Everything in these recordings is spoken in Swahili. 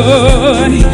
Baba,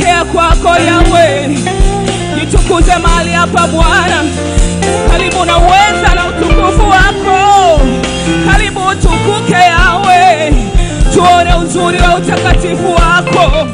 Tunanyenyekea kwako Yawe. Jitukuze mahali hapa Bwana. Karibu na uweza na utukufu wako. Karibu utukuke Yawe. Tuone uzuri wa utakatifu wako.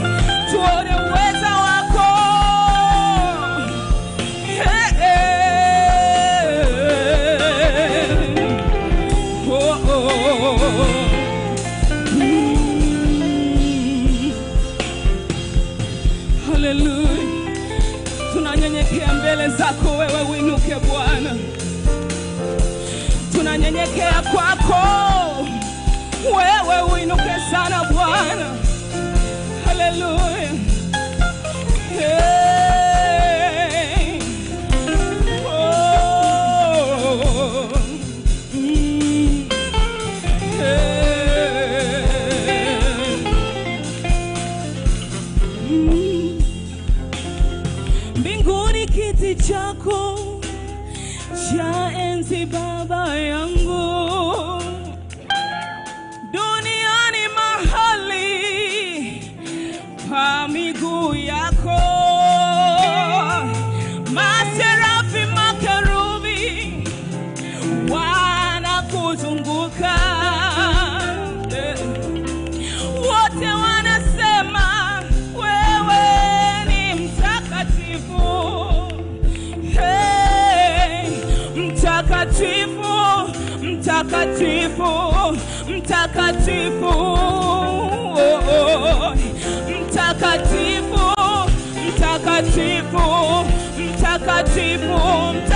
Mtakatifu mtakatifu mtakatifu mtakatifu mtakatifu mtakatifu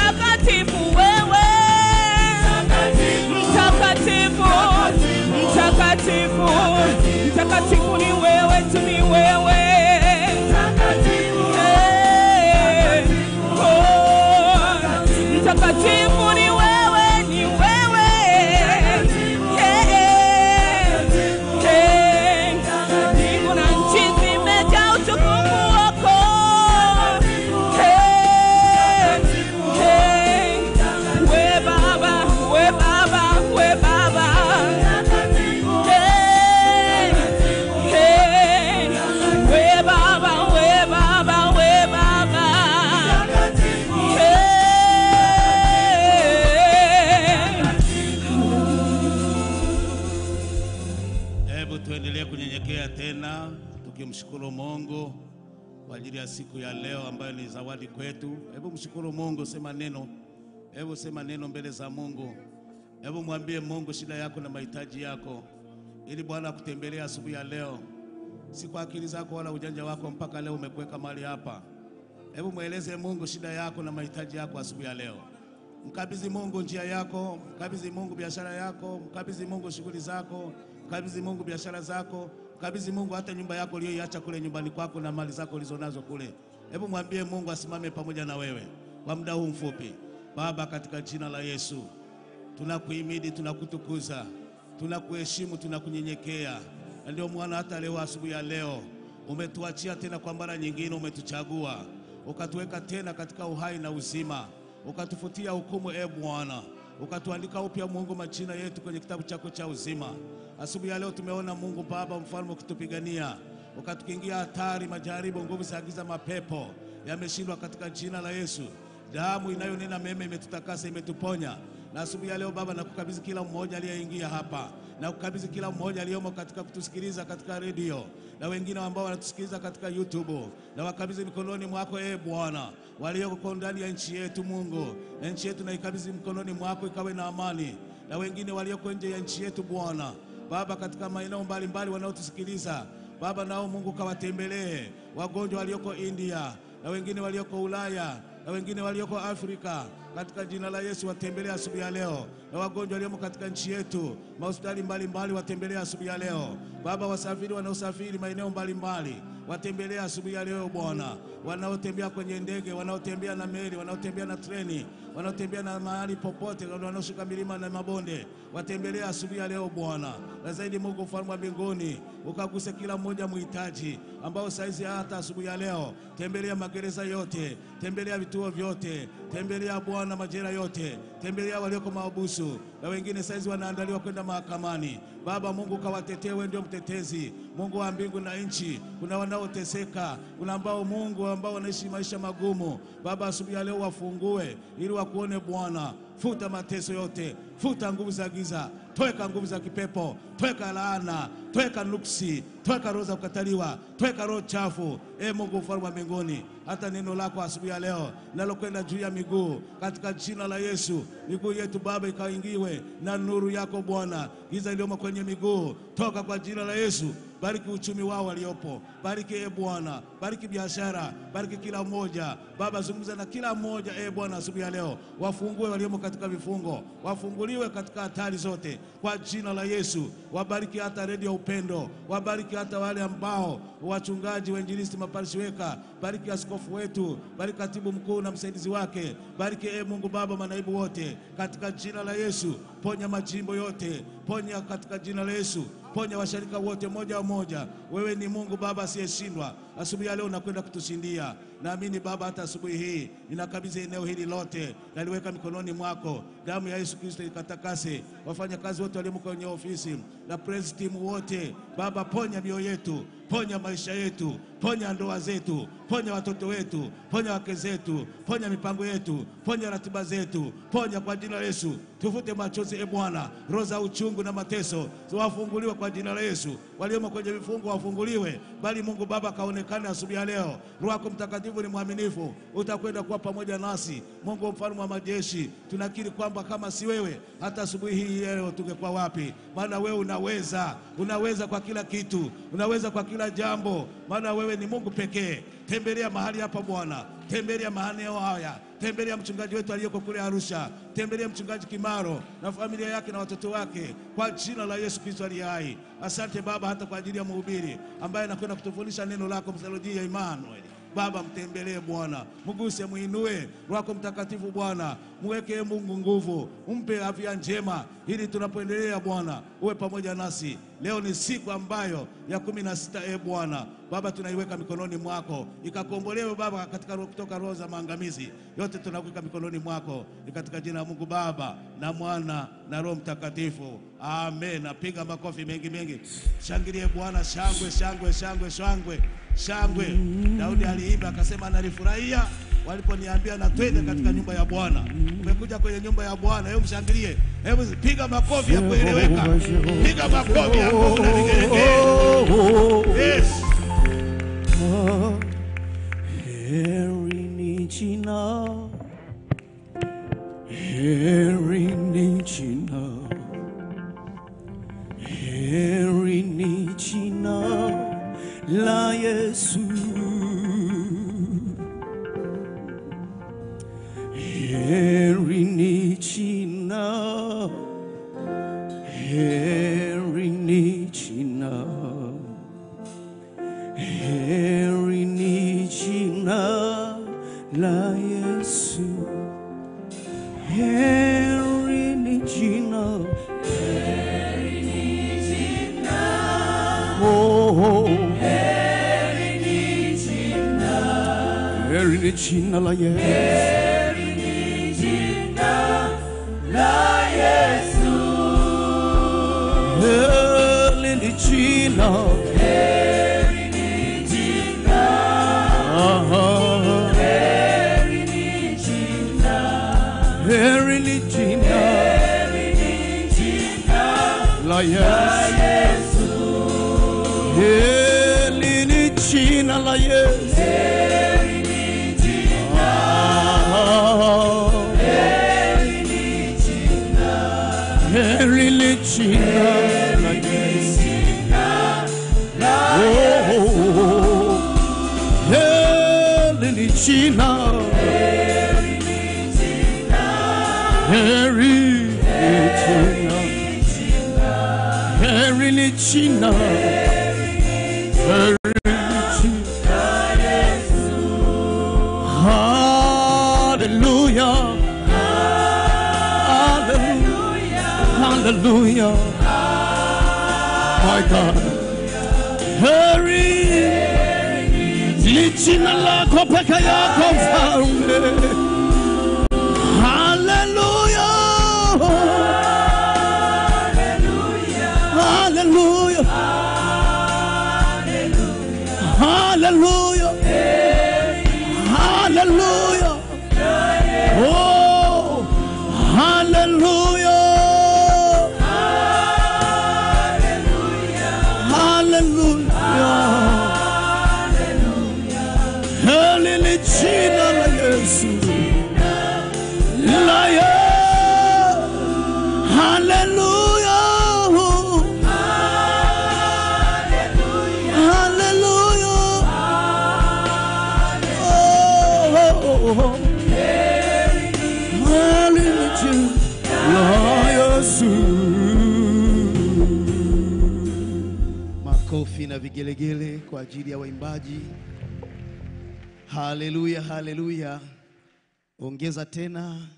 kwetu. Hebu mshukuru Mungu, sema neno. Hebu sema neno mbele za Mungu. Hebu mwambie Mungu shida yako na mahitaji yako, ili Bwana akutembelee asubuhi ya leo, si kwa akili zako wala ujanja wako, mpaka leo umekuweka mahali hapa. Hebu mweleze Mungu shida yako na mahitaji yako asubuhi ya leo. Mkabidhi Mungu njia yako, mkabidhi Mungu biashara yako, mkabidhi Mungu shughuli zako, mkabidhi Mungu biashara zako, mkabidhi Mungu hata nyumba yako uliyoiacha kule nyumbani kwako na mali zako ulizonazo kule. Hebu mwambie Mungu asimame pamoja na wewe kwa muda huu mfupi. Baba, katika jina la Yesu tunakuhimidi, tunakutukuza, tunakuheshimu, tunakunyenyekea. Na ndio mwana, hata leo asubuhi ya leo umetuachia tena kwa mara nyingine, umetuchagua ukatuweka tena katika uhai na uzima, ukatufutia hukumu, e Bwana, ukatuandika upya Mungu majina yetu kwenye kitabu chako cha uzima. Asubuhi ya leo tumeona Mungu Baba mfalme ukitupigania, ukatukingia hatari, majaribu, nguvu za giza, mapepo yameshindwa katika jina la Yesu. Damu inayonena mema imetutakasa, imetuponya. Na asubuhi ya leo Baba, nakukabidhi kila mmoja aliyeingia hapa, nakukabidhi kila mmoja aliyomo katika kutusikiliza katika redio. Na wengine ambao wanatusikiliza katika YouTube, na wakabidhi mikononi mwako e Bwana, walioko ndani ya nchi yetu Mungu, na nchi yetu naikabidhi mikononi mwako, ikawe na amani, na wengine walioko nje ya nchi yetu Bwana. Baba, katika maeneo mbalimbali wanaotusikiliza Baba, nao Mungu kawatembelee. Wagonjwa walioko India na wengine walioko Ulaya na wengine walioko Afrika katika jina la Yesu, watembelee asubuhi ya leo, na wagonjwa waliomo katika nchi yetu, mahospitali mbalimbali, watembelee asubuhi ya leo Baba. Wasafiri wanaosafiri maeneo mbalimbali, watembelee asubuhi ya leo Bwana, wanaotembea kwenye ndege, wanaotembea na meli, wanaotembea na treni, wanaotembea na mahali popote, wanaoshuka milima na mabonde, watembelee asubuhi ya leo Bwana. Na zaidi Mungu, ufalme wa mbinguni ukaguse kila mmoja mhitaji ambao saizi hata asubuhi ya leo, tembelea magereza yote, tembelea vituo vyote, tembelea Bwana majela yote, tembelea walioko mahabusu na wengine saizi wanaandaliwa kwenda mahakamani. Baba Mungu kawatetee, wewe ndio mtetezi, Mungu wa mbingu na nchi. Kuna wanaoteseka, kuna ambao Mungu ambao wanaishi maisha magumu. Baba, asubuhi ya leo wafungue ili wakuone Bwana. Futa mateso yote, futa nguvu za giza, toeka nguvu za kipepo, toeka laana, toeka nuksi, toeka roho za kukataliwa, toeka roho chafu. E Mungu mfalme wa mbinguni, hata neno lako asubuhi ya leo nalokwenda juu ya miguu, katika jina la Yesu, miguu yetu Baba ikaingiwe na nuru yako Bwana. Giza iliyomo kwenye miguu, toka kwa jina la Yesu. Bariki uchumi wao waliopo, bariki e Bwana, bariki biashara, bariki kila mmoja. Baba, zungumza na kila mmoja e Bwana asubuhi ya leo, wafungue waliomo katika vifungo, wafunguliwe katika hatari zote. Kwa jina la Yesu. Wabariki hata redio Upendo, wabariki hata wale ambao wachungaji, wainjilisti, maparishweka, bariki askofu wetu, bariki katibu mkuu na msaidizi wake, bariki e Mungu Baba, manaibu wote. Katika jina la Yesu. Ponya majimbo yote, ponya katika jina la Yesu ponya washarika wote moja moja. Wewe ni Mungu Baba asiyeshindwa. Asubuhi ya leo unakwenda kutushindia. Naamini Baba, hata asubuhi hii ninakabidhi eneo hili lote, naliweka mikononi mwako. Damu ya Yesu Kristo ikatakase wafanya kazi wote waliomo kwenye ofisi na praise team wote. Baba, ponya mioyo yetu, ponya maisha yetu, ponya ndoa zetu, ponya watoto wetu, ponya wake zetu, ponya mipango yetu, ponya ratiba zetu, ponya kwa jina la Yesu. Tufute machozi e Bwana, roho za uchungu na mateso wafunguliwe kwa jina la Yesu. Waliomo kwenye vifungo wafunguliwe, bali Mungu Baba kaonekane asubuhi ya leo. Roho yako Mtakatifu ni mwaminifu, utakwenda kuwa pamoja nasi. Mungu mfalme wa majeshi, tunakiri kwamba kama si wewe, hata asubuhi hii leo tungekuwa wapi? Maana wewe unaweza, unaweza kwa kila kitu, unaweza kwa kila jambo, maana wewe ni Mungu pekee. Tembelea mahali hapa Bwana, tembelea maeneo haya tembelea mchungaji wetu aliyeko kule Arusha, tembelea mchungaji Kimaro na familia yake na watoto wake kwa jina la Yesu Kristo aliye hai. Asante Baba, hata kwa ajili ya mhubiri ambaye anakwenda kutufundisha neno lako msalojia ya Emmanuel. Baba, mtembelee Bwana, mguse, muinue wako Mtakatifu Bwana, mweke Mungu nguvu, umpe afya njema, ili tunapoendelea Bwana uwe pamoja nasi. Leo ni siku ambayo ya kumi na sita. E Bwana Baba, tunaiweka mikononi mwako, ikakombolewe Baba katika kutoka roho za maangamizi yote, tunaweka mikononi mwako, ni katika jina la Mungu Baba na Mwana na Roho Mtakatifu, amen. Napiga makofi mengi mengi, shangilie Bwana, shangwe shangwe shangwe shangwe shangwe. Daudi aliimba akasema, analifurahia waliponiambia na twende katika nyumba ya Bwana. Umekuja kwenye nyumba ya Bwana, hebu mshangilie, hebu piga makofi ya kueleweka, piga makofi ya. Yes. Heri ni jina, heri ni jina, heri ni jina la Yesu. Erilichina La Yesu. Erilichina La Jesus. Ni jina. Heri ni jina. Hallelujah. Hallelujah. Hallelujah. My God. Heri ni jina lako peke yako Makofi na vigelegele kwa ajili ya waimbaji. Haleluya, haleluya. Ongeza tena.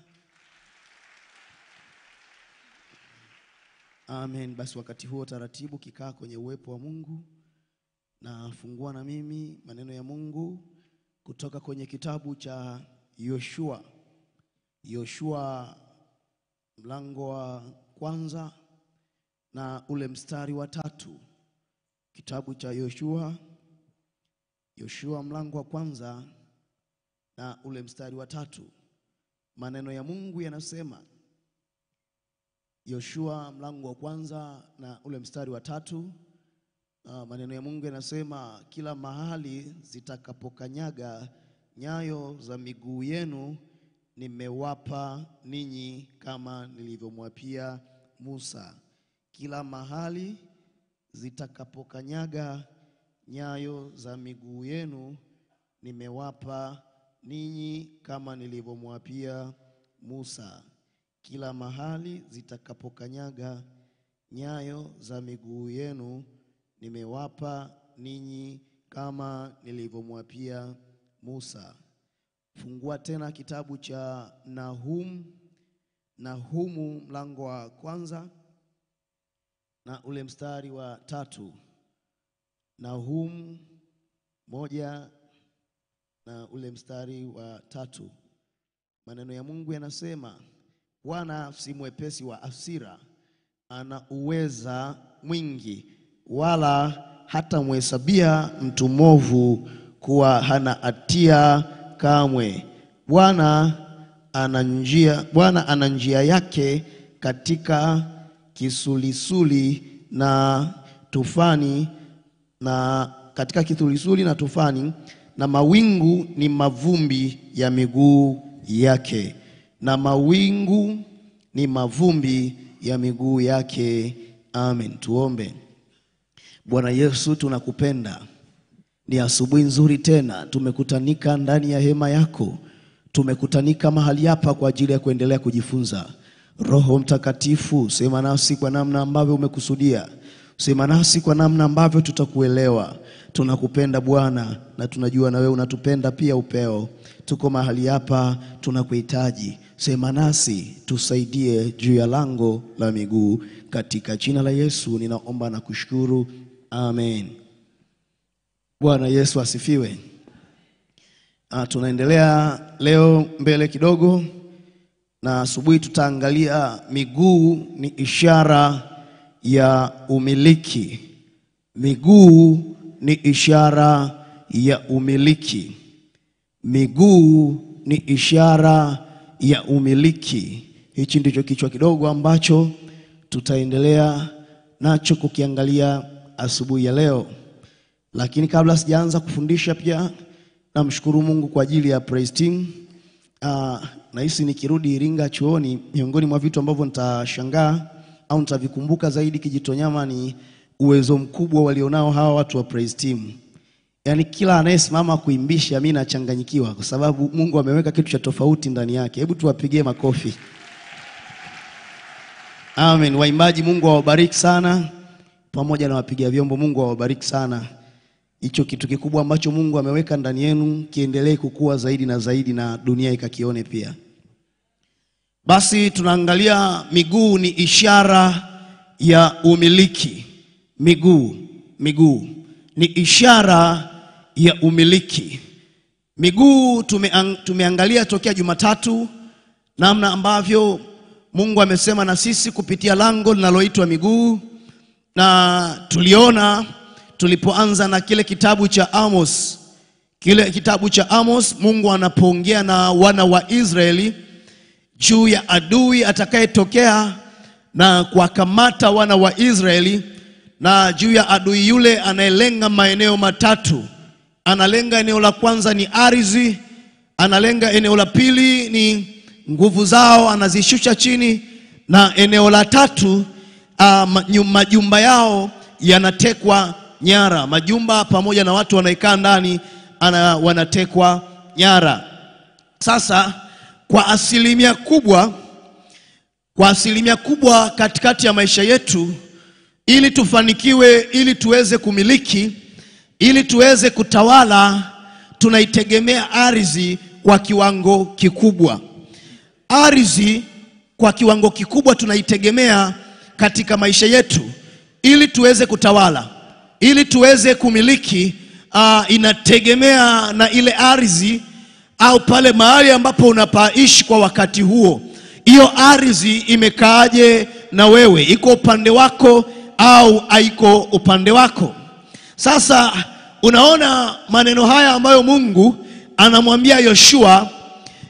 Amen. Basi wakati huo taratibu kikaa kwenye uwepo wa Mungu na fungua na mimi maneno ya Mungu kutoka kwenye kitabu cha Yoshua. Yoshua mlango wa kwanza na ule mstari wa tatu. Kitabu cha Yoshua, Yoshua mlango wa kwanza na ule mstari wa tatu. Maneno ya Mungu yanasema, Yoshua mlango wa kwanza na ule mstari wa tatu. Uh, maneno ya Mungu yanasema, kila mahali zitakapokanyaga nyayo za miguu yenu nimewapa ninyi kama nilivyomwapia Musa. Kila mahali zitakapokanyaga nyayo za miguu yenu nimewapa ninyi kama nilivyomwapia Musa. Kila mahali zitakapokanyaga nyayo za miguu yenu nimewapa ninyi kama nilivyomwapia Musa. Fungua tena kitabu cha Nahum, Nahumu mlango wa kwanza na ule mstari wa tatu. Nahum moja na ule mstari wa tatu. Maneno ya Mungu yanasema, Bwana si mwepesi wa hasira, ana uweza mwingi, wala hata mhesabia mtu mwovu kuwa hana hatia kamwe. Bwana ana njia, Bwana ana njia yake katika kisulisuli na tufani na katika kisulisuli na tufani, na mawingu ni mavumbi ya miguu yake, na mawingu ni mavumbi ya miguu yake. Amen. Tuombe. Bwana Yesu, tunakupenda. Ni asubuhi nzuri tena, tumekutanika ndani ya hema yako, tumekutanika mahali hapa kwa ajili ya kuendelea kujifunza. Roho Mtakatifu, sema nasi kwa namna ambavyo umekusudia, sema nasi kwa namna ambavyo tutakuelewa. Tunakupenda Bwana, na tunajua na wewe unatupenda pia upeo. Tuko mahali hapa, tunakuhitaji. Sema nasi, tusaidie juu ya lango la miguu, katika jina la Yesu ninaomba na kushukuru, amen. Bwana Yesu asifiwe. Ah, tunaendelea leo mbele kidogo, na asubuhi tutaangalia miguu ni ishara ya umiliki. Miguu ni ishara ya umiliki. Miguu ni ishara ya umiliki. Hichi ndicho kichwa kidogo ambacho tutaendelea nacho kukiangalia asubuhi ya leo. Lakini kabla sijaanza kufundisha, pia namshukuru Mungu kwa ajili ya praise team. Uh, nahisi nikirudi Iringa chuoni, miongoni mwa vitu ambavyo nitashangaa au nitavikumbuka zaidi Kijitonyama ni uwezo mkubwa walionao hawa watu wa praise team. Yaani kila anayesimama kuimbisha mimi nachanganyikiwa kwa sababu Mungu ameweka kitu cha tofauti ndani yake. Hebu tuwapigie makofi. Amen. Waimbaji, Mungu awabariki sana, pamoja na wapiga vyombo, Mungu awabariki sana. Hicho kitu kikubwa ambacho Mungu ameweka ndani yenu kiendelee kukua zaidi na zaidi, na dunia ikakione pia. Basi tunaangalia miguu ni ishara ya umiliki. Miguu, miguu ni ishara ya umiliki. Miguu tumeang, tumeangalia tokea Jumatatu namna ambavyo Mungu amesema na sisi kupitia lango linaloitwa miguu, na tuliona tulipoanza na kile kitabu cha Amos, kile kitabu cha Amos, Mungu anapoongea na wana wa Israeli juu ya adui atakayetokea na kuwakamata wana wa Israeli, na juu ya adui yule anayelenga maeneo matatu. Analenga eneo la kwanza ni ardhi, analenga eneo la pili ni nguvu zao, anazishusha chini, na eneo la tatu uh, majumba yao yanatekwa nyara, majumba pamoja na watu wanaekaa ndani ana, wanatekwa nyara. Sasa kwa asilimia kubwa, kwa asilimia kubwa katikati ya maisha yetu, ili tufanikiwe, ili tuweze kumiliki, ili tuweze kutawala, tunaitegemea ardhi kwa kiwango kikubwa. Ardhi kwa kiwango kikubwa tunaitegemea katika maisha yetu, ili tuweze kutawala, ili tuweze kumiliki. Uh, inategemea na ile ardhi au pale mahali ambapo unapaishi kwa wakati huo, hiyo ardhi imekaaje na wewe, iko upande wako au haiko upande wako? Sasa unaona maneno haya ambayo Mungu anamwambia Yoshua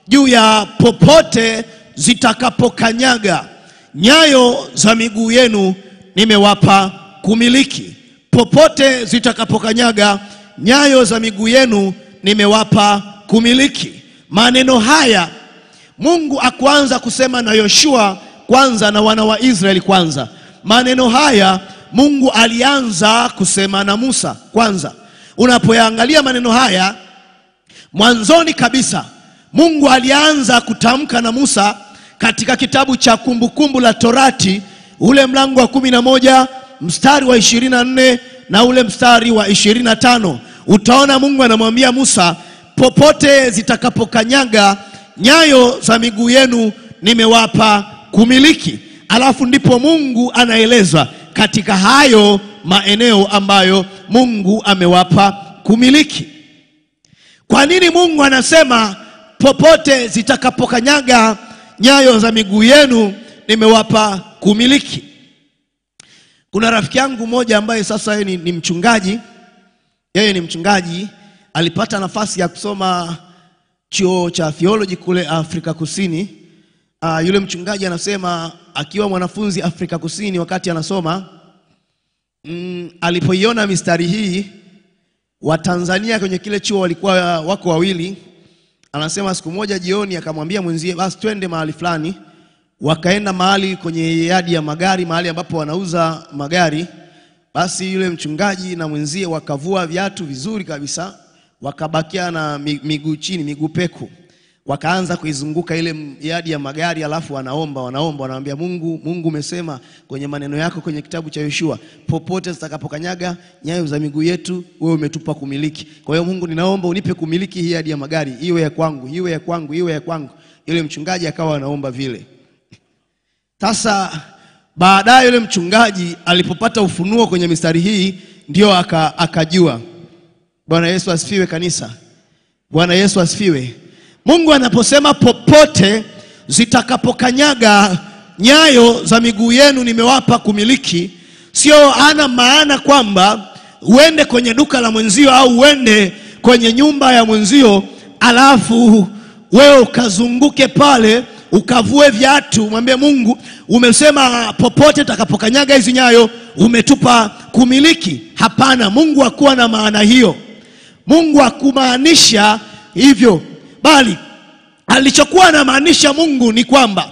juu ya popote zitakapokanyaga nyayo za miguu yenu nimewapa kumiliki. Popote zitakapokanyaga nyayo za miguu yenu nimewapa kumiliki. Maneno haya Mungu akuanza kusema na Yoshua kwanza na wana wa Israeli kwanza. Maneno haya Mungu alianza kusema na Musa kwanza. Unapoyaangalia maneno haya mwanzoni kabisa Mungu alianza kutamka na Musa katika kitabu cha Kumbukumbu la Torati ule mlango wa kumi na moja mstari wa ishirini na nne na ule mstari wa ishirini na tano utaona Mungu anamwambia Musa, popote zitakapokanyaga nyayo za miguu yenu nimewapa kumiliki. Alafu ndipo Mungu anaelezwa katika hayo maeneo ambayo Mungu amewapa kumiliki. Kwa nini Mungu anasema popote zitakapokanyaga nyayo za miguu yenu nimewapa kumiliki? Kuna rafiki yangu mmoja ambaye sasa yeye ni, ni mchungaji. Yeye ni mchungaji, alipata nafasi ya kusoma chuo cha theology kule Afrika Kusini. Uh, yule mchungaji anasema akiwa mwanafunzi Afrika Kusini, wakati anasoma mm, alipoiona mistari hii Watanzania kwenye kile chuo walikuwa wako wawili. Anasema siku moja jioni akamwambia mwenzie, basi twende mahali fulani. Wakaenda mahali kwenye yadi ya magari, mahali ambapo wanauza magari. Basi yule mchungaji na mwenzie wakavua viatu vizuri kabisa, wakabakia na miguu chini, miguu peku. Wakaanza kuizunguka ile yadi ya magari, alafu wanaomba wanaomba, wanamwambia Mungu, Mungu umesema kwenye maneno yako kwenye kitabu cha Yoshua, popote zitakapokanyaga nyayo za miguu yetu, wewe umetupa kumiliki. Kwa hiyo Mungu, ninaomba unipe kumiliki hii yadi ya magari, iwe ya kwangu, iwe ya kwangu, iwe ya kwangu. Yule mchungaji akawa anaomba vile. Sasa baadaye yule mchungaji alipopata ufunuo kwenye mistari hii, ndio akajua aka, akajua. Bwana Yesu asifiwe kanisa. Bwana Yesu asifiwe. Mungu anaposema popote zitakapokanyaga nyayo za miguu yenu nimewapa kumiliki, sio ana maana kwamba uende kwenye duka la mwenzio au uende kwenye nyumba ya mwenzio alafu wewe ukazunguke pale ukavue viatu, mwambie Mungu, umesema popote takapokanyaga hizi nyayo umetupa kumiliki. Hapana, Mungu hakuwa na maana hiyo. Mungu hakumaanisha hivyo, bali alichokuwa anamaanisha Mungu ni kwamba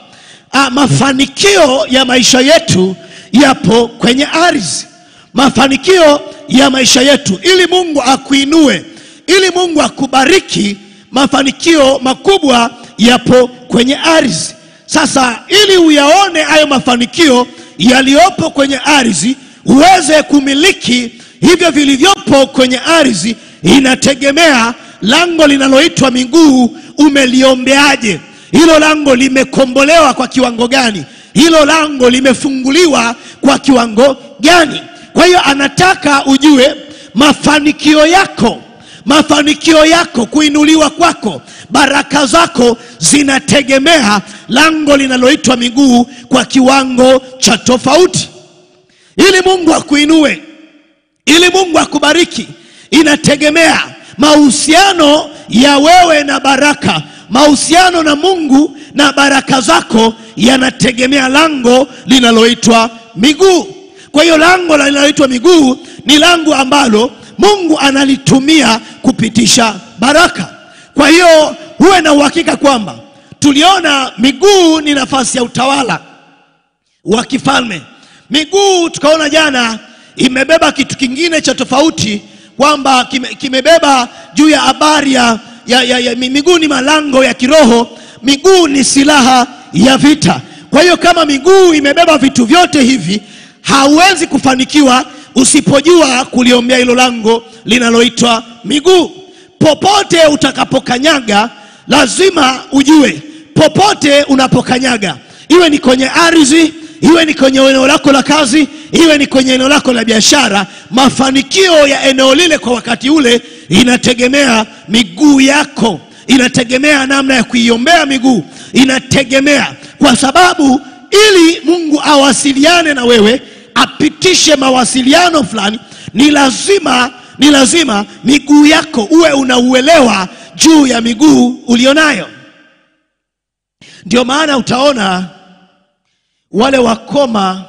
a, mafanikio ya maisha yetu yapo kwenye ardhi. Mafanikio ya maisha yetu, ili Mungu akuinue, ili Mungu akubariki, mafanikio makubwa yapo kwenye ardhi. Sasa ili uyaone hayo mafanikio yaliyopo kwenye ardhi, uweze kumiliki hivyo vilivyopo kwenye ardhi, inategemea lango linaloitwa miguu umeliombeaje. Hilo lango limekombolewa kwa kiwango gani? Hilo lango limefunguliwa kwa kiwango gani? Kwa hiyo anataka ujue mafanikio yako, mafanikio yako, kuinuliwa kwako, baraka zako zinategemea lango linaloitwa miguu kwa kiwango cha tofauti. Ili Mungu akuinue, ili Mungu akubariki, inategemea mahusiano ya wewe na baraka. Mahusiano na Mungu na baraka zako yanategemea lango linaloitwa miguu. Kwa hiyo lango linaloitwa miguu ni lango ambalo Mungu analitumia kupitisha baraka. Kwa hiyo huwe na uhakika kwamba tuliona miguu ni nafasi ya utawala wa kifalme. Miguu tukaona jana imebeba kitu kingine cha tofauti kwamba kimebeba kime, juu ya habari ya, ya, ya, ya miguu ni malango ya kiroho. Miguu ni silaha ya vita. Kwa hiyo kama miguu imebeba vitu vyote hivi, hauwezi kufanikiwa usipojua kuliombea hilo lango linaloitwa miguu. Popote utakapokanyaga, lazima ujue, popote unapokanyaga, iwe ni kwenye ardhi, iwe ni kwenye eneo lako la kazi, iwe ni kwenye eneo lako la biashara, mafanikio ya eneo lile kwa wakati ule inategemea miguu yako, inategemea namna ya kuiombea miguu, inategemea kwa sababu, ili Mungu awasiliane na wewe, apitishe mawasiliano fulani, ni lazima ni lazima miguu yako uwe unauelewa juu ya miguu ulionayo. Ndio maana utaona wale wakoma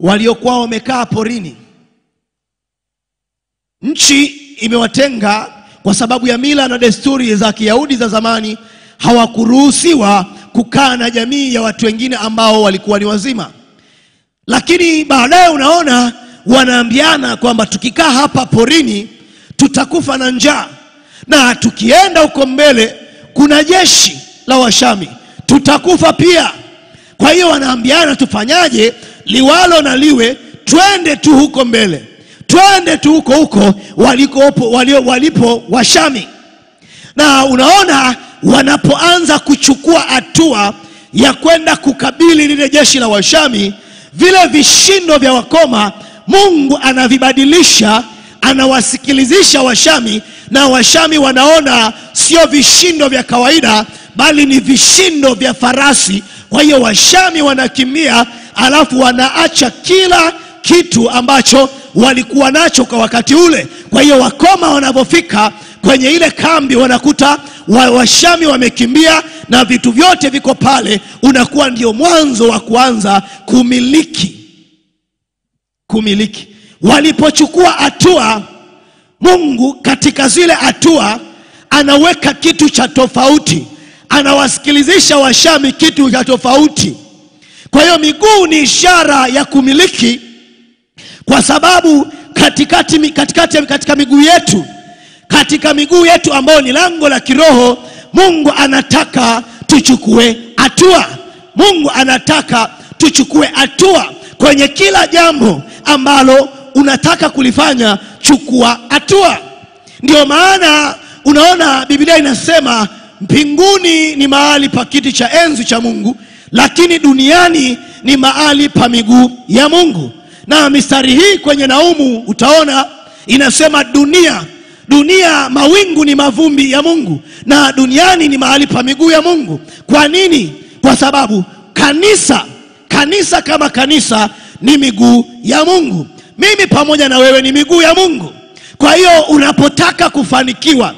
waliokuwa wamekaa porini, nchi imewatenga kwa sababu ya mila na desturi za Kiyahudi za zamani. Hawakuruhusiwa kukaa na jamii ya watu wengine ambao walikuwa ni wazima, lakini baadaye unaona wanaambiana kwamba tukikaa hapa porini tutakufa na njaa, na tukienda huko mbele kuna jeshi la Washami, tutakufa pia. Kwa hiyo wanaambiana tufanyaje? Liwalo na liwe, twende tu huko mbele, twende tu huko huko walikopo, walio, walipo Washami. Na unaona wanapoanza kuchukua hatua ya kwenda kukabili lile jeshi la Washami, vile vishindo vya wakoma Mungu anavibadilisha, anawasikilizisha Washami, na Washami wanaona sio vishindo vya kawaida, bali ni vishindo vya farasi. Kwa hiyo Washami wanakimbia, alafu wanaacha kila kitu ambacho walikuwa nacho kwa wakati ule. Kwa hiyo wakoma wanapofika kwenye ile kambi, wanakuta wa Washami wamekimbia na vitu vyote viko pale, unakuwa ndio mwanzo wa kuanza kumiliki kumiliki. Walipochukua hatua, Mungu katika zile hatua anaweka kitu cha tofauti, anawasikilizisha Washami kitu cha tofauti. Kwa hiyo miguu ni ishara ya kumiliki, kwa sababu katikati, katikati, katika miguu yetu, katika miguu yetu ambayo ni lango la kiroho, Mungu anataka tuchukue hatua. Mungu anataka tuchukue hatua kwenye kila jambo ambalo unataka kulifanya, chukua hatua. Ndio maana unaona Biblia inasema mbinguni ni mahali pa kiti cha enzi cha Mungu, lakini duniani ni mahali pa miguu ya Mungu. Na mistari hii kwenye Naumu utaona inasema dunia, dunia, mawingu ni mavumbi ya Mungu, na duniani ni mahali pa miguu ya Mungu. Kwa nini? Kwa sababu kanisa, kanisa kama kanisa ni miguu ya Mungu. Mimi pamoja na wewe ni miguu ya Mungu. Kwa hiyo unapotaka kufanikiwa,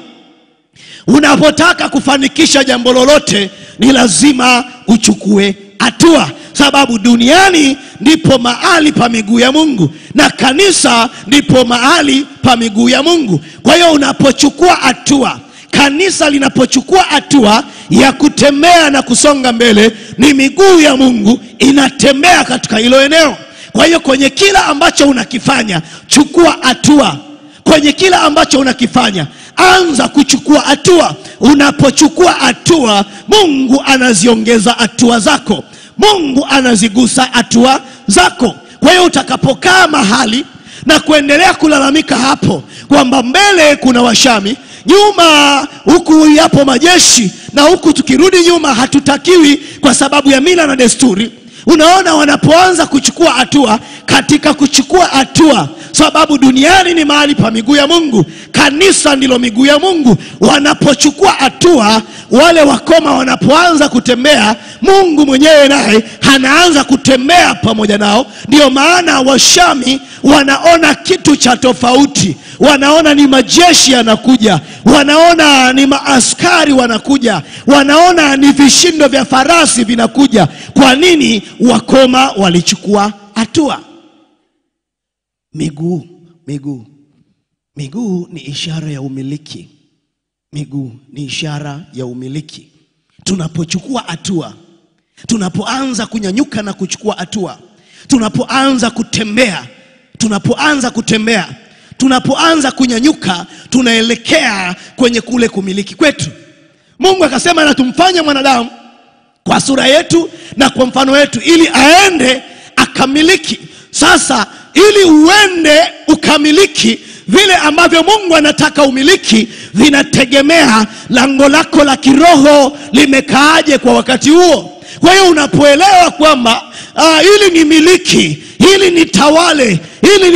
unapotaka kufanikisha jambo lolote, ni lazima uchukue hatua. Sababu duniani ndipo mahali pa miguu ya mungu na kanisa ndipo mahali pa miguu ya mungu. Kwa hiyo unapochukua hatua kanisa linapochukua hatua ya kutembea na kusonga mbele ni miguu ya mungu inatembea katika hilo eneo. Kwa hiyo kwenye kila ambacho unakifanya chukua hatua. Kwenye kila ambacho unakifanya anza kuchukua hatua. Unapochukua hatua mungu anaziongeza hatua zako. Mungu anazigusa hatua zako. Kwa hiyo utakapokaa mahali na kuendelea kulalamika hapo kwamba mbele kuna washami nyuma huku yapo majeshi na huku tukirudi nyuma hatutakiwi kwa sababu ya mila na desturi unaona wanapoanza kuchukua hatua katika kuchukua hatua sababu duniani ni mahali pa miguu ya mungu kanisa ndilo miguu ya mungu. Wanapochukua hatua wale wakoma wanapoanza kutembea mungu mwenyewe naye anaanza kutembea pamoja nao. Ndio maana washami wanaona kitu cha tofauti. Wanaona ni majeshi yanakuja wanaona ni maaskari wanakuja wanaona ni vishindo vya farasi vinakuja. Kwa nini wakoma walichukua hatua. Miguu miguu. Miguu ni ishara ya umiliki. Miguu ni ishara ya umiliki. Tunapochukua hatua tunapoanza kunyanyuka na kuchukua hatua tunapoanza kutembea tunapoanza kutembea tunapoanza kunyanyuka tunaelekea kwenye kule kumiliki kwetu. Mungu akasema na tumfanye mwanadamu kwa sura yetu na kwa mfano wetu ili aende akamiliki. Sasa ili uende ukamiliki vile ambavyo mungu anataka umiliki vinategemea lango lako la kiroho limekaaje kwa wakati huo kwa hiyo unapoelewa kwamba uh, ili ni miliki ili nitawale ili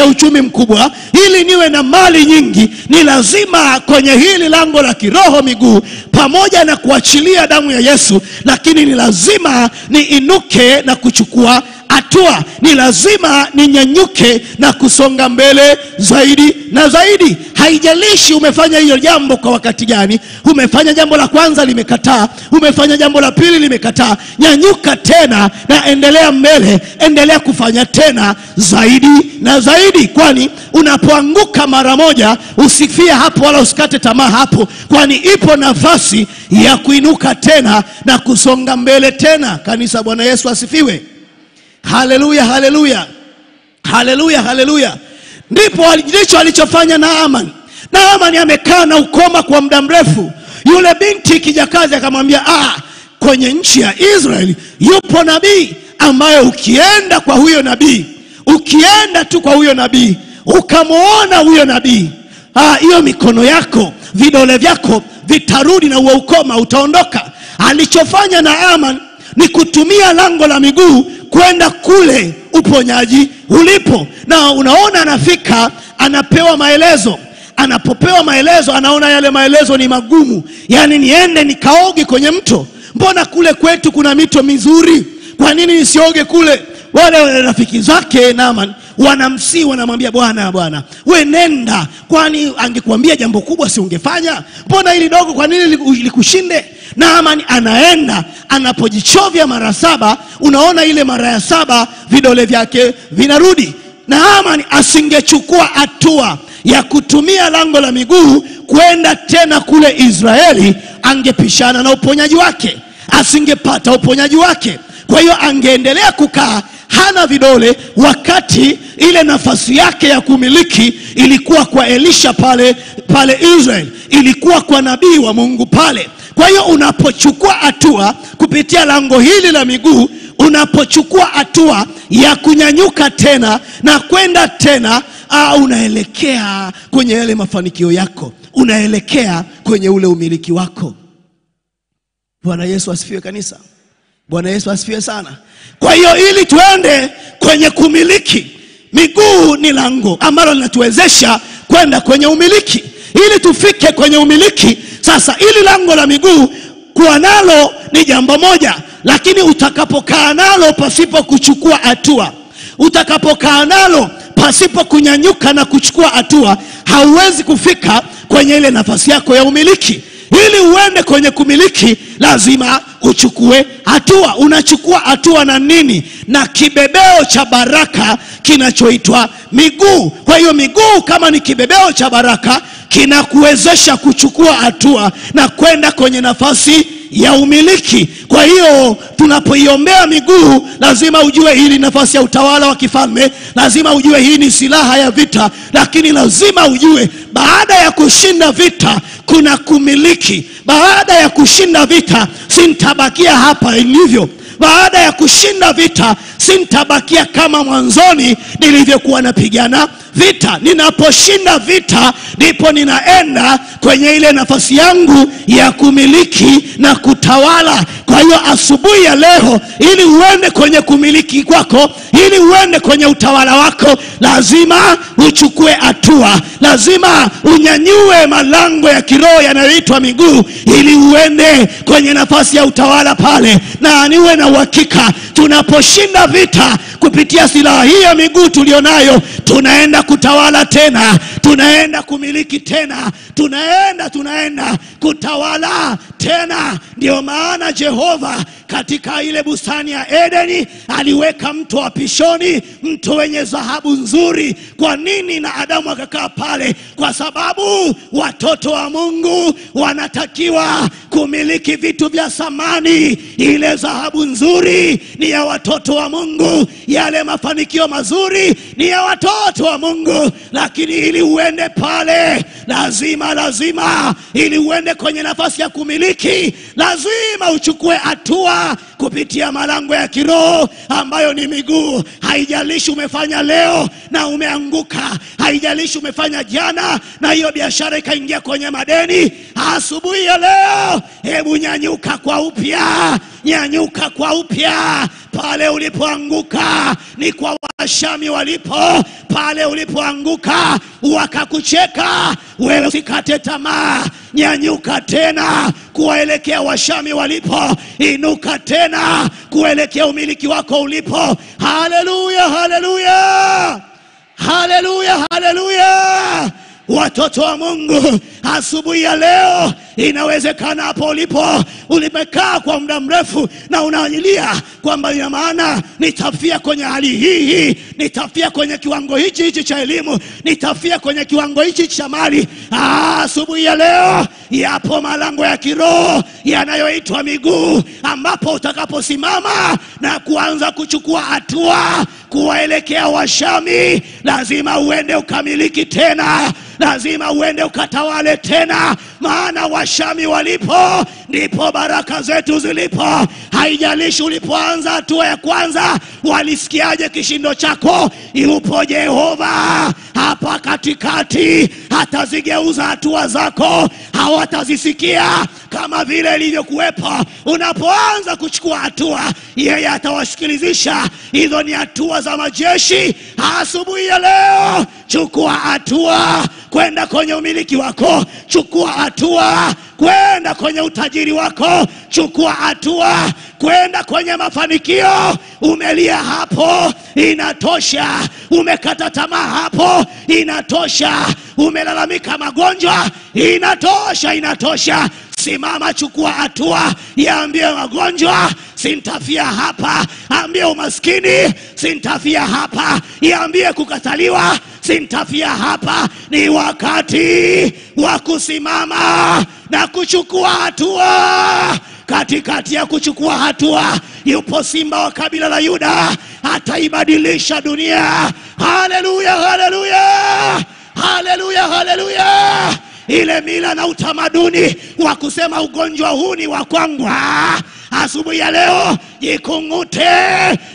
ya uchumi mkubwa ili niwe na mali nyingi ni lazima kwenye hili lango la kiroho miguu pamoja na kuachilia damu ya yesu lakini ni lazima niinuke na kuchukua hatua ni lazima ninyanyuke na kusonga mbele zaidi na zaidi. Haijalishi umefanya hiyo jambo kwa wakati gani. Umefanya jambo la kwanza limekataa. Umefanya jambo la pili limekataa. Nyanyuka tena na endelea mbele. Endelea kufanya tena zaidi na zaidi. Kwani unapoanguka mara moja usifie hapo wala usikate tamaa hapo. Kwani ipo nafasi ya kuinuka tena na kusonga mbele tena. Kanisa bwana yesu asifiwe haleluya haleluya haleluya haleluya ndipo ndicho alichofanya naaman. Naaman amekaa na ukoma kwa muda mrefu. Yule binti kijakazi akamwambia ah, kwenye nchi ya israeli yupo nabii ambaye ukienda kwa huyo nabii ukienda tu kwa huyo nabii ukamwona huyo nabii ah, hiyo mikono yako vidole vyako vitarudi na huo ukoma utaondoka. Alichofanya naaman ni kutumia lango la miguu kwenda kule uponyaji ulipo. Na unaona anafika anapewa maelezo. Anapopewa maelezo anaona yale maelezo ni magumu. Yaani niende nikaoge kwenye mto. Mbona kule kwetu kuna mito mizuri? Kwa nini nisioge kule wale rafiki zake Naaman wanamsii wanamwambia bwana bwana we nenda. Kwani angekuambia jambo kubwa si ungefanya? Mbona hili dogo kwa nini likushinde? Naaman anaenda anapojichovya mara saba unaona ile mara ya saba vidole vyake vinarudi. Naaman asingechukua hatua ya kutumia lango la miguu kwenda tena kule israeli angepishana na uponyaji wake. Asingepata uponyaji wake. Kwa hiyo angeendelea kukaa hana vidole wakati ile nafasi yake ya kumiliki ilikuwa kwa elisha pale pale israel. Ilikuwa kwa nabii wa mungu pale. Kwa hiyo unapochukua hatua kupitia lango hili la miguu unapochukua hatua ya kunyanyuka tena na kwenda tena Aa, unaelekea kwenye yale mafanikio yako. Unaelekea kwenye ule umiliki wako. Bwana yesu asifiwe kanisa bwana yesu asifiwe sana. Kwa hiyo ili tuende kwenye kumiliki miguu ni lango ambalo linatuwezesha kwenda kwenye umiliki. Ili tufike kwenye umiliki sasa ili lango la miguu kuwa nalo ni jambo moja lakini utakapokaa nalo pasipo kuchukua hatua utakapokaa nalo pasipo kunyanyuka na kuchukua hatua hauwezi kufika kwenye ile nafasi yako ya umiliki ili uende kwenye kumiliki lazima uchukue hatua. Unachukua hatua na nini? Na kibebeo cha baraka kinachoitwa miguu. Kwa hiyo miguu kama ni kibebeo cha baraka kinakuwezesha kuchukua hatua na kwenda kwenye nafasi ya umiliki. Kwa hiyo tunapoiombea miguu, lazima ujue hii ni nafasi ya utawala wa kifalme, lazima ujue hii ni silaha ya vita, lakini lazima ujue baada ya kushinda vita kuna kumiliki. Baada ya kushinda vita, sintabakia hapa ilivyo. Baada ya kushinda vita, sintabakia kama mwanzoni nilivyokuwa napigana vita. Ninaposhinda vita, ndipo ninaenda kwenye ile nafasi yangu ya kumiliki na kutawala. Kwa hiyo asubuhi ya leo, ili uende kwenye kumiliki kwako, ili uende kwenye utawala wako, lazima uchukue hatua, lazima unyanyue malango ya kiroho yanayoitwa miguu, ili uende kwenye nafasi ya utawala pale. Na niwe na uhakika, tunaposhinda vita kupitia silaha hii ya miguu tulionayo, tunaenda kutawala tena, tunaenda kumiliki tena, tunaenda tunaenda kutawala tena. Ndio maana Jehova katika ile bustani ya Edeni aliweka mto wa Pishoni, mto wenye dhahabu nzuri. Kwa nini na Adamu akakaa pale? Kwa sababu watoto wa Mungu wanatakiwa kumiliki vitu vya samani. Ile dhahabu nzuri ni ya watoto wa Mungu, yale mafanikio mazuri ni ya watoto wa Mungu. Lakini ili uende pale, lazima lazima, ili uende kwenye nafasi ya kumiliki, lazima uchukue hatua kupitia malango ya kiroho ambayo ni miguu. Haijalishi umefanya leo na umeanguka, haijalishi umefanya jana na hiyo biashara ikaingia kwenye madeni. Asubuhi ya leo, hebu nyanyuka kwa upya, nyanyuka kwa upya. Pale ulipoanguka ni kwa Washami walipo, pale ulipoanguka wakakucheka, wewe usikate tamaa, nyanyuka tena kuwaelekea Washami walipo, inuka tena kuelekea umiliki wako ulipo. Haleluya, haleluya, haleluya, haleluya. Watoto wa Mungu, asubuhi ya leo, inawezekana hapo ulipo ulimekaa kwa muda mrefu na unaanyilia kwamba ina maana nitafia kwenye hali hii hii, nitafia kwenye kiwango hichi hichi cha elimu, nitafia kwenye kiwango hichi cha mali. Asubuhi ya leo yapo malango ya kiroho yanayoitwa miguu, ambapo utakaposimama na kuanza kuchukua hatua kuwaelekea Washami, lazima uende ukamiliki tena, lazima uende ukatawale tena, maana Washami walipo ndipo baraka zetu zilipo. Haijalishi ulipoanza hatua ya kwanza walisikiaje kishindo chako, yupo Jehova hapa katikati, atazigeuza hatua zako, hawatazisikia kama vile ilivyokuwepo unapoanza kuchukua hatua, yeye atawasikilizisha. Hizo ni hatua za majeshi. Asubuhi ya leo, chukua hatua kwenda kwenye umiliki wako, chukua hatua kwenda kwenye utajiri wako, chukua hatua kwenda kwenye mafanikio. Umelia hapo, inatosha. Umekata tamaa hapo, inatosha. Umelalamika magonjwa, inatosha, inatosha. Simama, chukua hatua, yaambie magonjwa, sintafia hapa. Ambie umaskini, sintafia hapa. Yaambie kukataliwa, sintafia hapa. Ni wakati wa kusimama na kuchukua hatua. Katikati ya kuchukua hatua, yupo simba wa kabila la Yuda, ataibadilisha dunia. Haleluya, haleluya, haleluya, haleluya ile mila na utamaduni wa kusema ugonjwa huu ni wa kwangu. Ah, Asubuhi ya leo jikung'ute,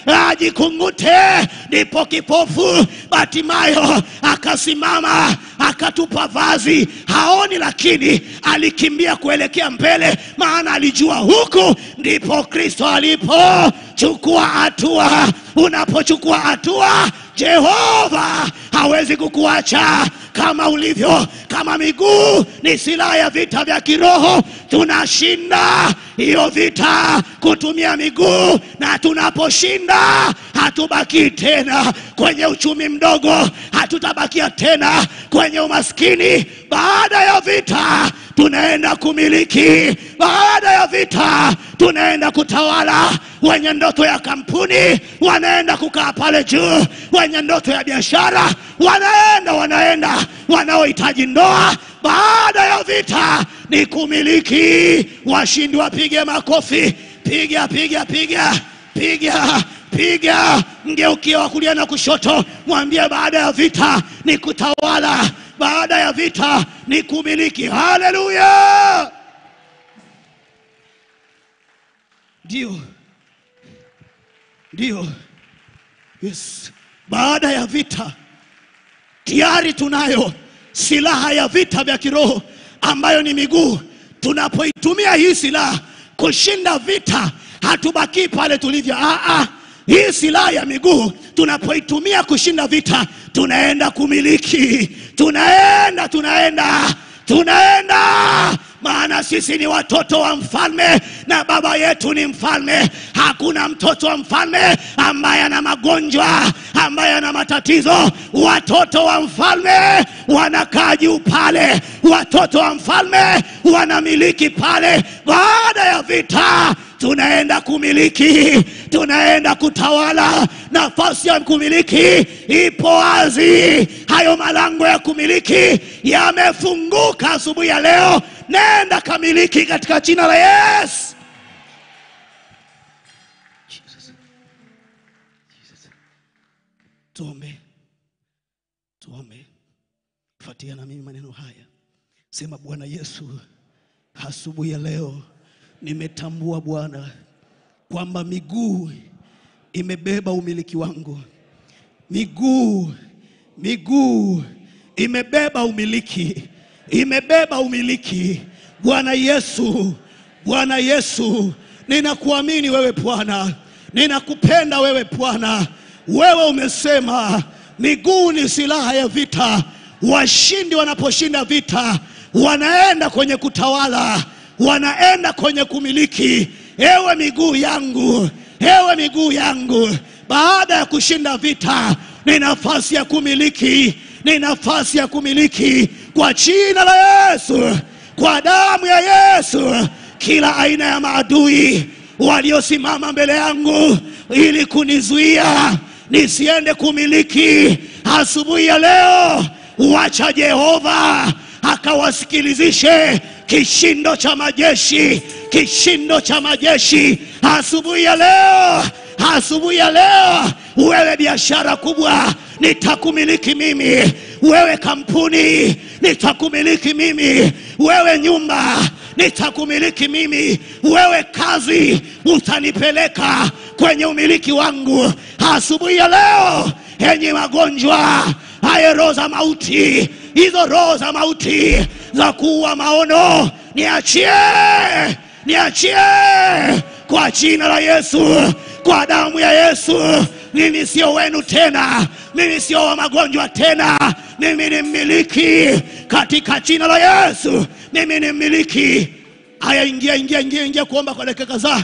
ah, jikung'ute. Ndipo kipofu Batimayo akasimama akatupa vazi, haoni, lakini alikimbia kuelekea mbele, maana alijua huku ndipo Kristo alipo. Chukua hatua. Unapochukua hatua, Jehova hawezi kukuacha. Kama ulivyo, kama miguu ni silaha ya vita vya kiroho, tunashinda hiyo vita kutumia miguu, na tunaposhinda hatubaki tena kwenye uchumi mdogo, hatutabakia tena kwenye umaskini. Baada ya vita tunaenda kumiliki, baada ya vita tunaenda kutawala. Wenye ndoto ya kampuni wanaenda kukaa pale juu, wenye ndoto ya biashara wanaenda wanaenda, wanaohitaji ndoa baada ya vita ni kumiliki. Washindi wapige makofi, piga piga piga piga piga, mgeukie wa kulia na kushoto, mwambie baada ya vita ni kutawala, baada ya vita ni kumiliki. Haleluya! Ndio, ndio, yes. Baada ya vita tayari tunayo silaha ya vita vya kiroho ambayo ni miguu. Tunapoitumia hii silaha kushinda vita, hatubakii pale tulivyo. Ah, ah. Hii silaha ya miguu tunapoitumia kushinda vita, tunaenda kumiliki, tunaenda tunaenda tunaenda maana sisi ni watoto wa mfalme na baba yetu ni mfalme. Hakuna mtoto wa mfalme ambaye ana magonjwa, ambaye ana matatizo. Watoto wa mfalme wanakaa juu pale, watoto wa mfalme wanamiliki pale. Baada ya vita tunaenda kumiliki, tunaenda kutawala. Nafasi ya kumiliki ipo wazi, hayo malango ya kumiliki yamefunguka asubuhi ya leo. Nenda kamiliki katika jina la Yesu. Jesus. Jesus. Tuombe, tuombe, fuatia na mimi maneno haya. Sema, Bwana Yesu, asubuhi ya leo nimetambua Bwana kwamba miguu imebeba umiliki wangu, miguu miguu imebeba umiliki, imebeba umiliki. Bwana Yesu, Bwana Yesu, ninakuamini wewe Bwana, ninakupenda wewe Bwana. Wewe umesema miguu ni silaha ya vita. Washindi wanaposhinda vita wanaenda kwenye kutawala, wanaenda kwenye kumiliki. Ewe miguu yangu, ewe miguu yangu, baada ya kushinda vita ni nafasi ya kumiliki, ni nafasi ya kumiliki kwa jina la Yesu, kwa damu ya Yesu. Kila aina ya maadui waliosimama mbele yangu ili kunizuia nisiende kumiliki, asubuhi ya leo, wacha Jehova akawasikilizishe kishindo cha majeshi, kishindo cha majeshi asubuhi ya leo, asubuhi ya leo. Wewe biashara kubwa, nitakumiliki mimi. Wewe kampuni, nitakumiliki mimi. Wewe nyumba, nitakumiliki mimi. Wewe kazi, utanipeleka kwenye umiliki wangu asubuhi ya leo. Enyi magonjwa, haye roho za mauti, hizo roho za mauti za kuua maono, niachie, niachie kwa jina la Yesu, kwa damu ya Yesu. Mimi sio wenu tena, mimi sio wa magonjwa tena, mimi ni mmiliki katika jina la Yesu. Mimi ni mmiliki. Haya, ingia, ingia, ingia, ingia kuomba kwa dakika kadhaa.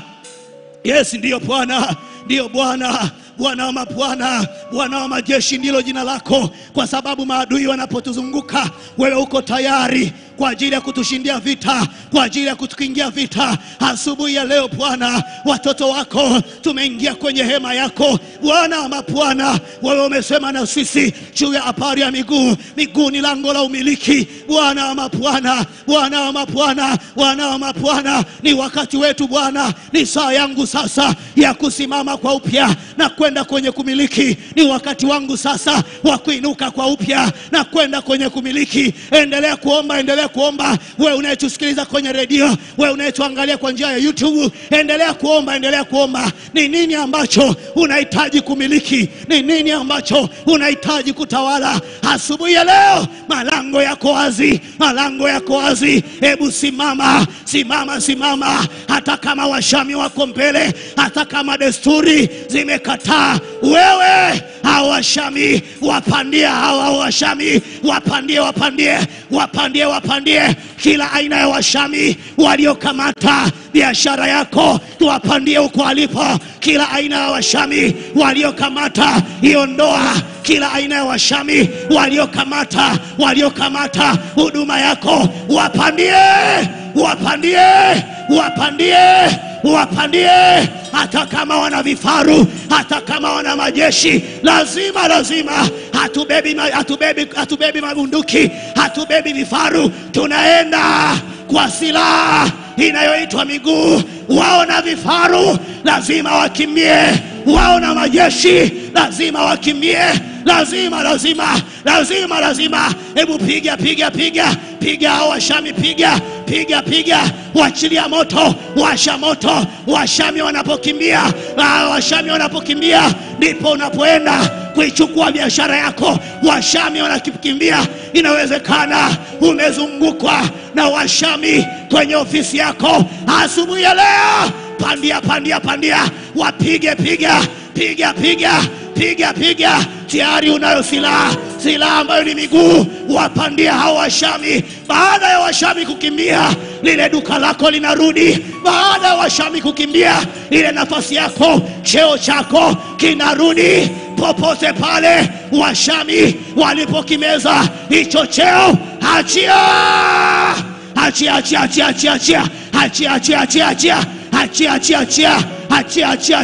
Yes, ndiyo Bwana, ndiyo Bwana, Bwana wa mabwana, Bwana wa majeshi ndilo jina lako, kwa sababu maadui wanapotuzunguka, wewe uko tayari kwa ajili ya kutushindia vita, kwa ajili ya kutukingia vita. Asubuhi ya leo Bwana, watoto wako tumeingia kwenye hema yako Bwana ama Bwana, Wewe umesema na sisi juu ya habari ya miguu. Miguu ni lango la umiliki. Bwana ama Bwana, Bwana ama Bwana, Bwana ama Bwana, ni wakati wetu Bwana, ni saa yangu sasa ya kusimama kwa upya na kwenda kwenye kumiliki. Ni wakati wangu sasa wa kuinuka kwa upya na kwenda kwenye kumiliki. Endelea kuomba, endelea kuomba. Wewe unayetusikiliza kwenye redio, wewe unayetuangalia kwa njia ya YouTube, endelea kuomba, endelea kuomba. Ni nini ambacho unahitaji kumiliki? Ni nini ambacho unahitaji kutawala? Asubuhi ya leo, malango yako wazi, malango yako wazi. Hebu simama, simama, simama, hata kama washami wako mbele, hata kama desturi zimekataa, wewe hawa washami wapandie hawa washami wapandie wapandie wapandie wapandie kila aina ya washami waliokamata biashara yako tuwapandie huko alipo. Kila aina ya washami waliokamata hiyo ndoa. Kila aina ya washami waliokamata waliokamata huduma yako wapandie wapandie wapandie wapandie. Hata kama wana vifaru hata kama wana majeshi lazima lazima. Hatubebi hatubebi hatubebi mabunduki hatubebi vifaru. Tunaenda kwa silaha inayoitwa miguu. Wao na vifaru lazima wakimbie. Wao na majeshi lazima wakimbie. Lazima lazima lazima lazima. Hebu piga piga piga piga. Hao washami piga piga piga. Wachilia moto washa moto. Washami wanapokimbia ah, washami wanapokimbia ndipo unapoenda kuichukua biashara yako. Washami wanakimbia inawezekana umezungukwa na washami kwenye ofisi yako. Asubuhi ya leo pandia pandia pandia. Wapige piga piga piga piga piga. Tayari unayo silaha. Silaha ambayo ni miguu. Wapandia hao washami. Baada ya washami kukimbia lile duka lako linarudi. Baada ya washami kukimbia ile nafasi yako cheo chako kinarudi. Popote pale washami walipokimeza hicho cheo achia! Achia achia achia achia achia! Achia achia achia achia! Achia achia achia! Achia achia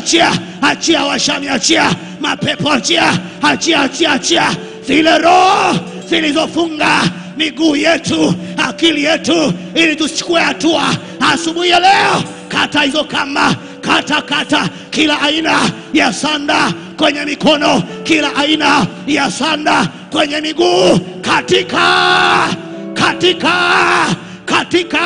achia! Washami achia mapepo achia achia achia achia. Zile roho zilizofunga miguu yetu akili yetu ili tusichukue hatua. Asubuhi ya leo kata hizo kamba kata kata kila aina ya sanda kwenye mikono kila aina ya sanda kwenye miguu. Katika katika katika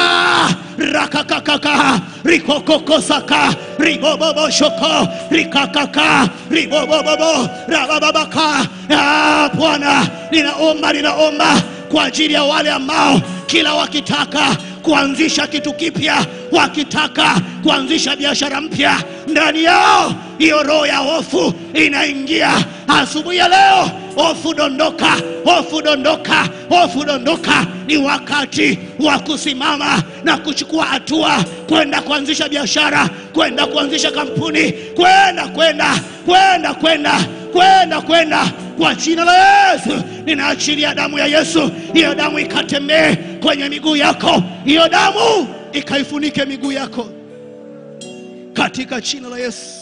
rakakakaka rikokokosaka riboboboshoko rikakaka ribobobobo rabababaka. Ah, bwana ninaomba ninaomba kwa ajili ya wale ambao kila wakitaka kuanzisha kitu kipya wakitaka kuanzisha biashara mpya. Ndani yao hiyo roho ya hofu inaingia. Asubuhi ya leo hofu dondoka hofu dondoka hofu dondoka. Ni wakati wa kusimama na kuchukua hatua kwenda kuanzisha biashara kwenda kuanzisha kampuni kwenda kwenda kwenda kwenda kwenda kwenda. Kwa jina la Yesu ninaachilia damu ya Yesu, hiyo damu ikatembee kwenye miguu yako, hiyo damu ikaifunike miguu yako. Katika jina la Yesu.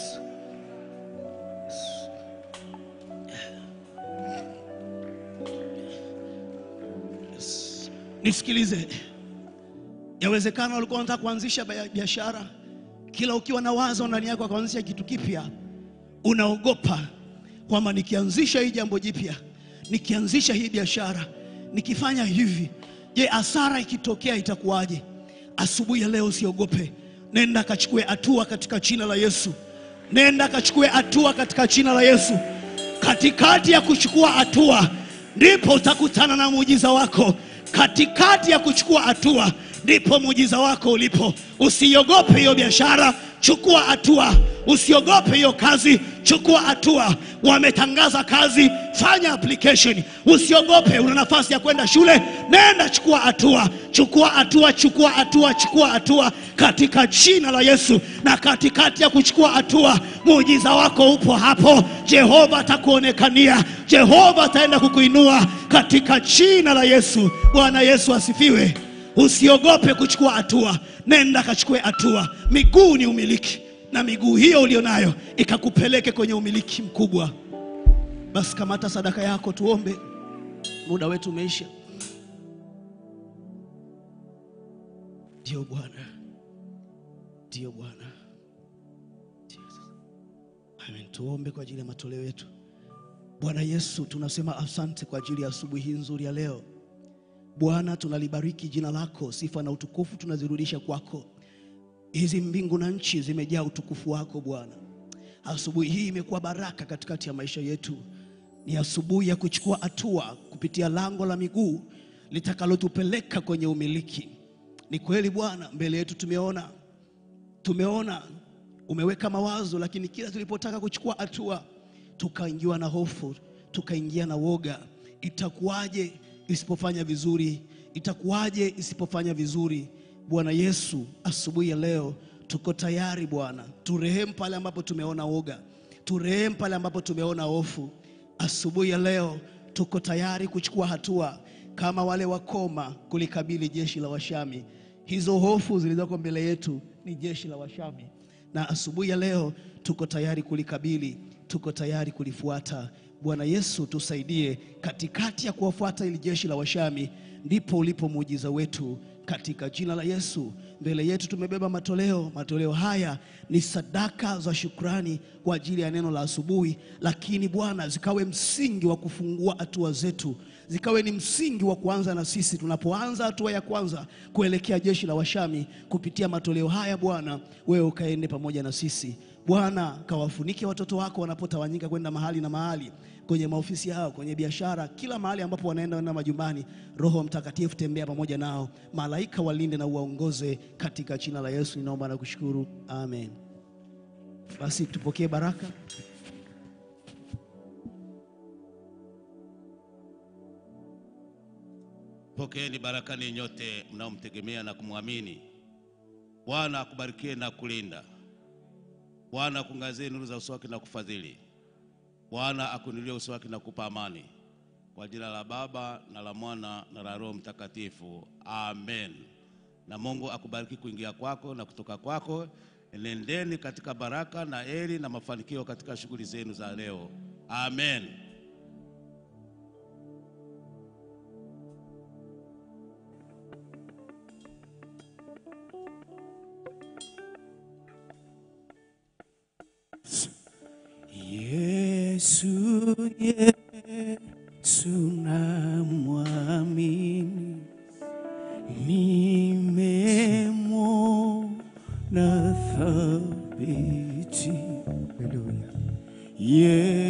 Yes. Nisikilize, yawezekana walikuwa wanataka kuanzisha biashara, kila ukiwa na wazo ndani yako kuanzisha kitu kipya, unaogopa kwamba nikianzisha hii jambo jipya, nikianzisha hii biashara, nikifanya hivi, je, hasara ikitokea itakuwaje? Asubuhi ya leo usiogope, nenda kachukue hatua katika jina la Yesu. Nenda kachukue hatua katika jina la Yesu. Katikati ya kuchukua hatua ndipo utakutana na muujiza wako. Katikati ya kuchukua hatua ndipo muujiza wako ulipo. Usiogope hiyo biashara, chukua hatua. Usiogope hiyo kazi, chukua hatua. Wametangaza kazi, fanya application. Usiogope, una nafasi ya kwenda shule, nenda chukua hatua, chukua hatua, chukua hatua, chukua hatua katika jina la Yesu. Na katikati ya kuchukua hatua, muujiza wako upo hapo. Jehova atakuonekania, Jehova ataenda kukuinua katika jina la Yesu. Bwana Yesu asifiwe. Usiogope kuchukua hatua, nenda kachukue hatua. Miguu ni umiliki, na miguu hiyo ulionayo ikakupeleke kwenye umiliki mkubwa. Basi kamata sadaka yako, tuombe. Muda wetu umeisha. Ndio Bwana, ndio Bwana. Amen. Tuombe kwa ajili ya matoleo yetu. Bwana Yesu, tunasema asante kwa ajili ya asubuhi hii nzuri ya leo. Bwana, tunalibariki jina lako, sifa na utukufu tunazirudisha kwako. Hizi mbingu na nchi zimejaa utukufu wako Bwana. Asubuhi hii imekuwa baraka katikati ya maisha yetu. Ni asubuhi ya kuchukua hatua kupitia lango la miguu litakalotupeleka kwenye umiliki. Ni kweli Bwana, mbele yetu tumeona tumeona umeweka mawazo, lakini kila tulipotaka kuchukua hatua tukaingiwa na hofu, tukaingia na woga. Itakuwaje isipofanya vizuri? Itakuwaje isipofanya vizuri? Bwana Yesu, asubuhi ya leo tuko tayari Bwana, turehemu pale ambapo tumeona woga, turehemu pale ambapo tumeona hofu. Asubuhi ya leo tuko tayari kuchukua hatua kama wale wakoma kulikabili jeshi la Washami. Hizo hofu zilizoko mbele yetu ni jeshi la Washami, na asubuhi ya leo tuko tayari kulikabili, tuko tayari kulifuata. Bwana Yesu, tusaidie katikati ya kuwafuata ili jeshi la Washami, ndipo ulipo muujiza wetu katika jina la Yesu. Mbele yetu tumebeba matoleo. Matoleo haya ni sadaka za shukrani kwa ajili ya neno la asubuhi, lakini Bwana, zikawe msingi wa kufungua hatua zetu, zikawe ni msingi wa kuanza na sisi tunapoanza hatua ya kwanza kuelekea jeshi la Washami. Kupitia matoleo haya Bwana, wewe ukaende pamoja na sisi Bwana, kawafunike watoto wako wanapotawanyika kwenda mahali na mahali, kwenye maofisi yao, kwenye biashara, kila mahali ambapo wanaenda na majumbani. Roho Mtakatifu, tembea pamoja nao, malaika walinde na uwaongoze, katika jina la Yesu ninaomba na kushukuru, amen. Basi tupokee baraka. Pokeeni barakani nyote mnaomtegemea na kumwamini. Bwana akubarikie na kulinda. Bwana akungazie nuru za uso wake na kufadhili. Bwana akunulie uso wake na kupa amani. Kwa jina la Baba na la Mwana na la Roho Mtakatifu, amen. Na Mungu akubariki kuingia kwako na kutoka kwako. Nendeni katika baraka na heri na mafanikio katika shughuli zenu za leo, amen. Yesu, Yesu namwamini, nimemwona thabiti. Yesu